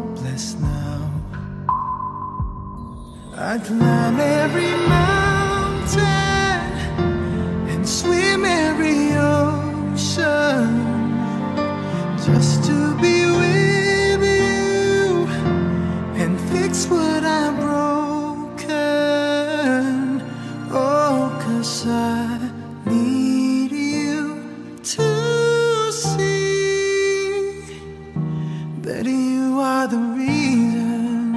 hopeless now. I climb every mountain and swim every ocean just to be with you and fix what I've broken. Oh, cause I need you to Baby, you are the reason.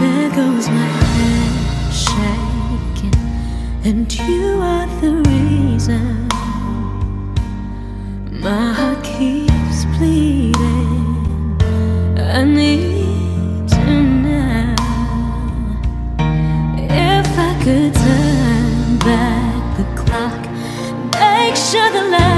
There goes my head shaking And you are the reason. My heart keeps bleeding. I need you now If I could turn back the clock Make sure the light